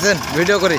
আইসেন ভিডিও করি।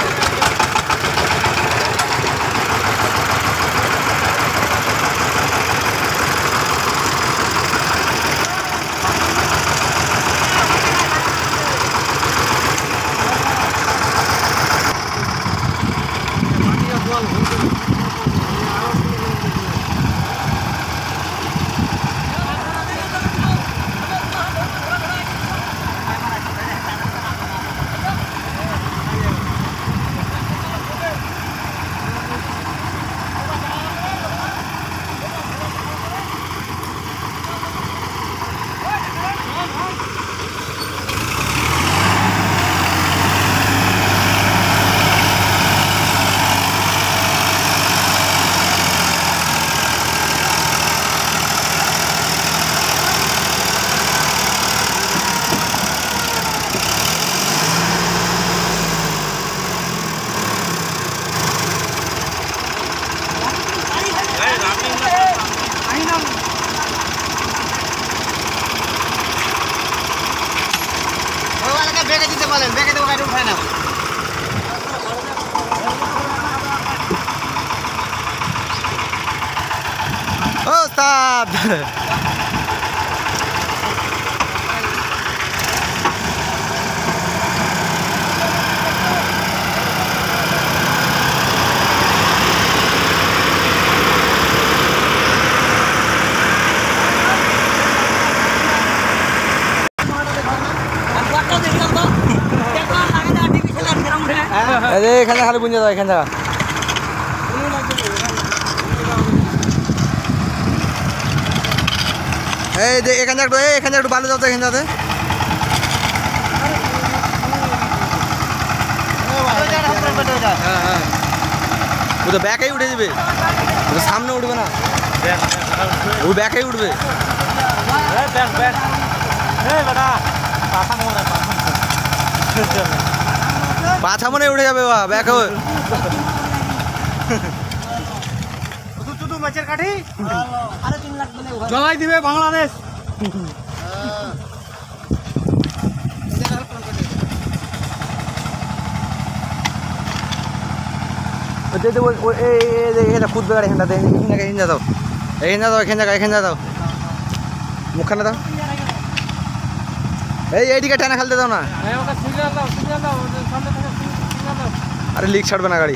ও তাদ এখানে খালি বুঝে যাও এখানে থাকা এই যে এখানে একটু, এই এখানে একটু বালু যাও তো এখানে যাতে হ্যাঁ হ্যাঁ। ও তো ব্যাকেই উঠে যাবে ও তো সামনে উঠবে না। ও ব্যাকেই উঠবে। পাছা মনে উঠে যাবে বা ব্যাক মাছের কাঠি? জলাই দিবে বাংলাদেশ। এই এই এই এখানে দাও এখানে এখানে মুখখানে এই এইদিকে টানা খেলতে দাও না। আরে লিক ছাড়বে না গাড়ি।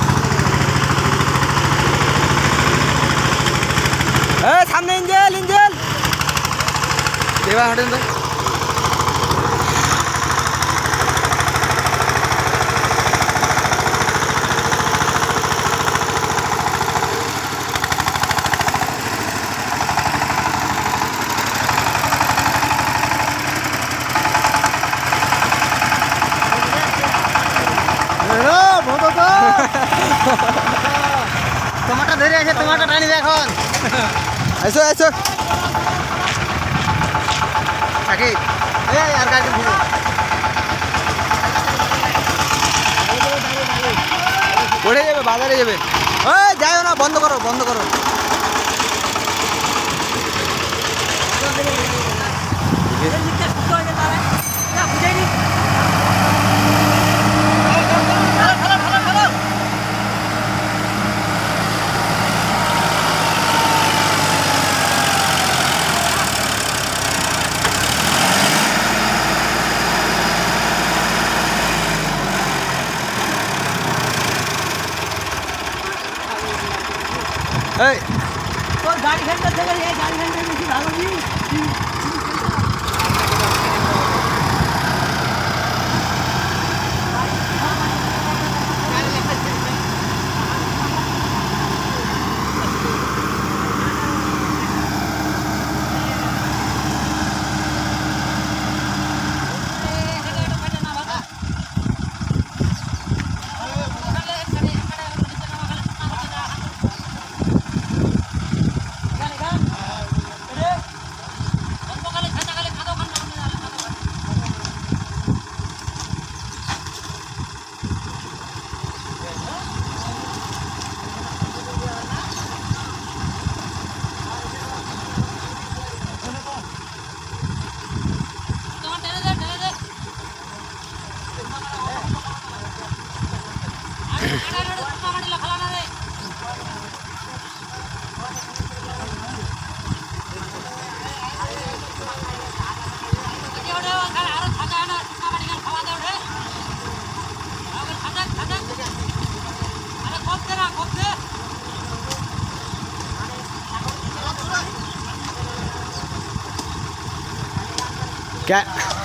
এবার হাঁটেন তো তোমারটা ধরে আছে তোমারটা টানিবে এখন এসো এসো থাকি। এই আর গাড়ি ঘুরো পড়ে যাবে বাজারে যাবে। ওই যাইও না বন্ধ করো বন্ধ করো।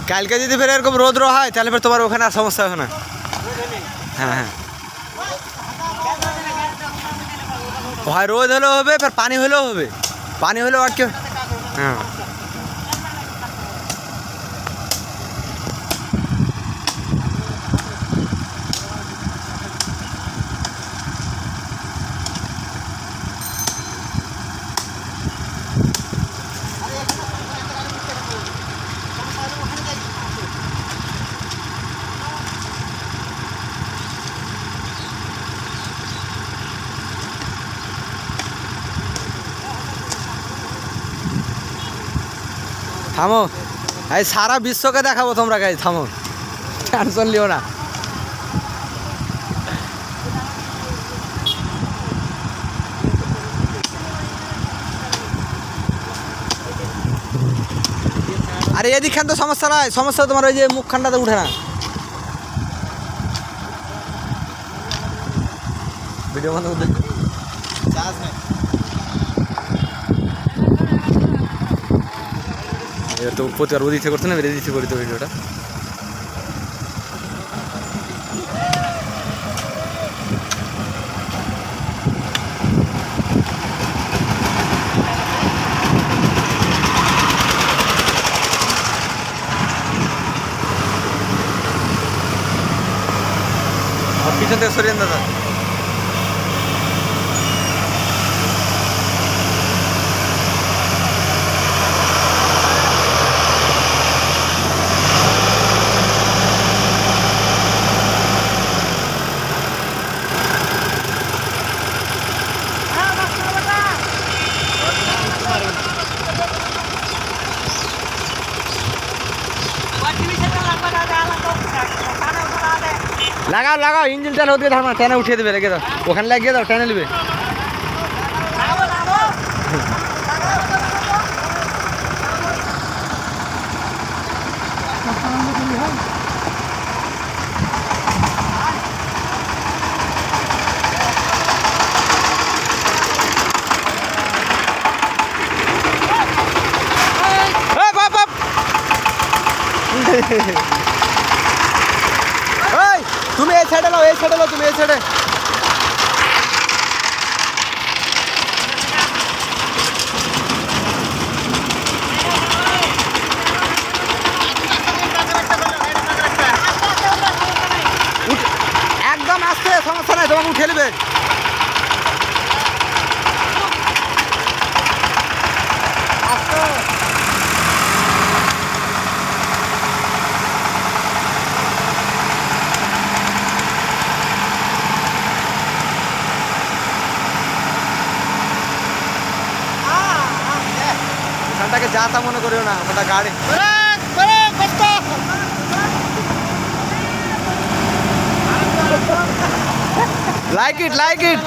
কালকে যদি ফের এরকম রোদ্র হয় তাহলে ফের তোমার ওখানে আর সমস্যা হবে না হ্যাঁ হ্যাঁ হয় রোদ হলেও হবে ফের পানি হলেও হবে পানি হলেও আর কেউ হ্যাঁ থামো। এই সারা বিশ্বকে দেখাবো তোমরা গাই থামো। টেনশন লিও না। আরে এদিকখান তো সমস্যা নাই, সমস্যা তোমার ওই যে মুখখানটাতে উঠে না। ভিডিও বন্ধ Por supuesto, no es difícil volver a ver. ¿Qué es eso? ¿Qué es eso? লাগাও লাগাও ইঞ্জিন টেনে ওদিকে ধার টেনে উঠিয়ে দেবে রেখে দাও ওখানে লাগিয়ে দাও টেনে নেবে এই, সাইডে নাও এই সাইডে নাও তুমি এই সাইডে একদম আসতে সমস্যা নাই তোমাকে উঠে এখানটাকে মনে করিও না ওটা গাড়ি লাইক ইট লাইক ইট